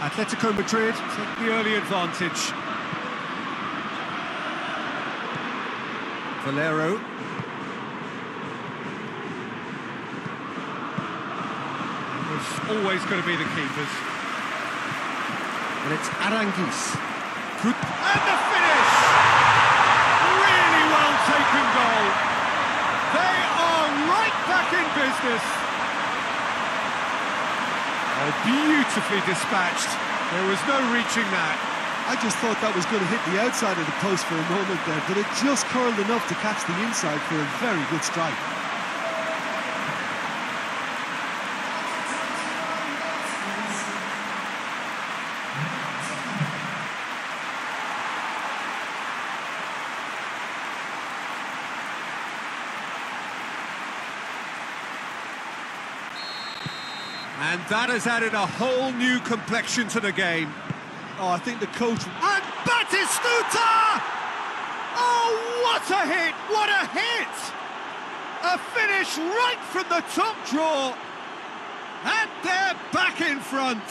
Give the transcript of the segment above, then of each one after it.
Atletico Madrid take the early advantage. Valero. Was always going to be the keepers. And it's Aranguiz. And the finish! Really well taken goal. They are right back in business. Oh, beautifully dispatched. There was no reaching that. I just thought that was going to hit the outside of the post for a moment there, but it just curled enough to catch the inside for a very good strike. And that has added a whole new complexion to the game. Oh, I think the coach... And Batistuta! Oh, what a hit! What a hit! A finish right from the top draw. And they're back in front.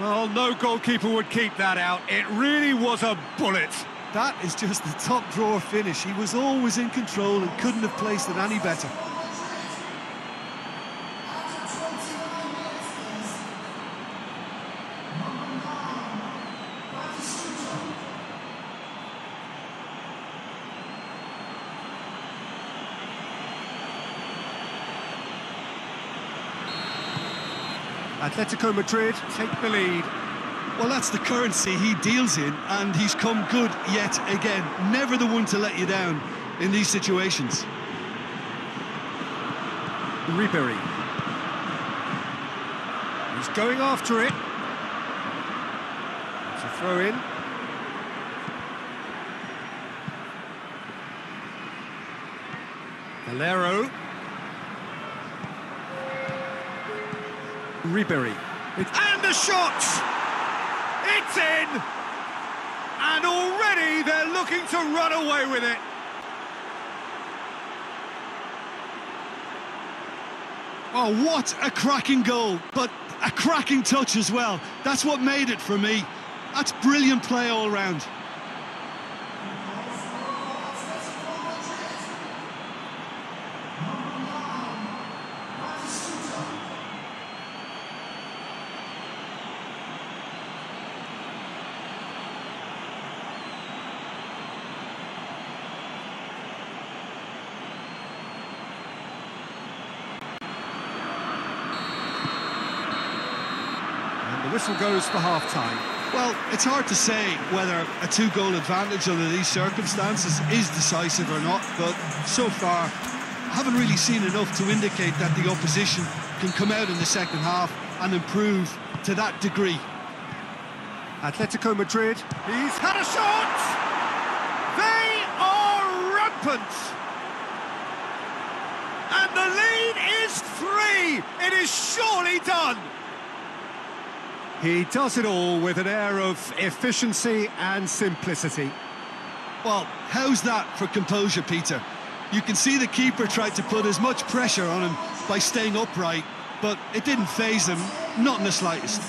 Well, no goalkeeper would keep that out. It really was a bullet. That is just the top drawer finish. He was always in control and couldn't have placed it any better. Atletico Madrid take the lead. Well, that's the currency he deals in, and he's come good yet again. Never the one to let you down in these situations. Ribery. He's going after it. It's a throw in. Valero. Ribery. And the shot! It's in! And already they're looking to run away with it. Oh, what a cracking goal, but a cracking touch as well. That's what made it for me. That's brilliant play all round. Whistle goes for half-time. Well, it's hard to say whether a two-goal advantage under these circumstances is decisive or not, but so far, I haven't really seen enough to indicate that the opposition can come out in the second half and improve to that degree. Atletico Madrid, he's had a shot! They are rampant! And the lead is three! It is surely done! He does it all with an air of efficiency and simplicity. Well, how's that for composure, Peter? You can see the keeper tried to put as much pressure on him by staying upright, but it didn't faze him, not in the slightest.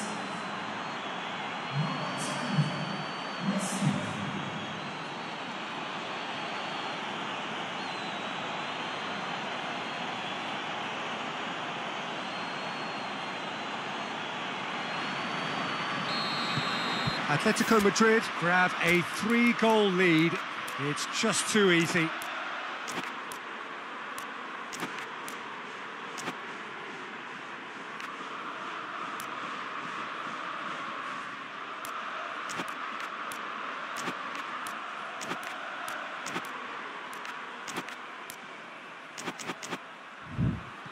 Atletico Madrid grab a three-goal lead. It's just too easy.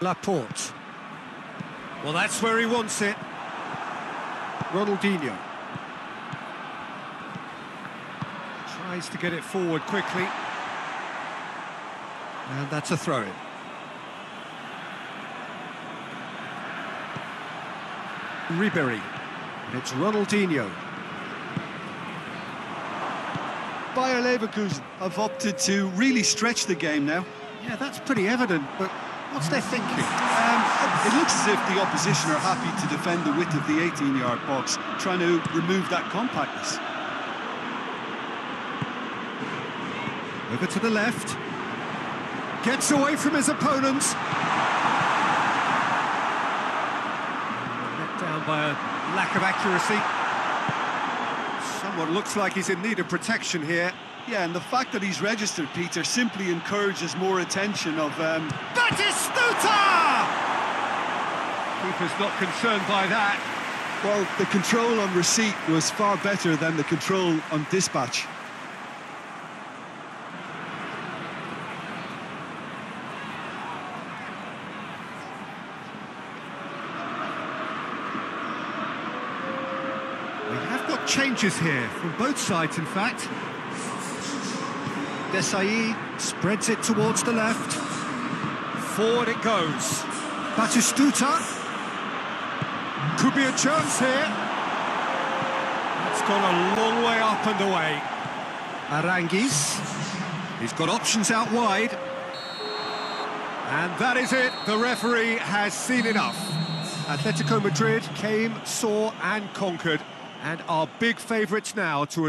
Laporte. Well, that's where he wants it. Ronaldinho. Tries to get it forward quickly. And that's a throw-in. Ribery. It's Ronaldinho. Bayer Leverkusen have opted to really stretch the game now. Yeah, that's pretty evident, but What's their thinking? Um, it looks as if the opposition are happy to defend the width of the 18-yard box, trying to remove that compactness. Over to the left. Gets away from his opponents. Let down by a lack of accuracy. Someone looks like he's in need of protection here. Yeah, and the fact that he's registered, Peter, simply encourages more attention of... Um... Batistuta! Keeper's not concerned by that. Well, the control on receipt was far better than the control on dispatch. Changes here, from both sides, in fact. Desai spreads it towards the left. Forward it goes. Batistuta. Could be a chance here. It's gone a long way up and away. Aranguiz. He's got options out wide. And that is it. The referee has seen enough. Atletico Madrid came, saw and conquered and are big favourites now to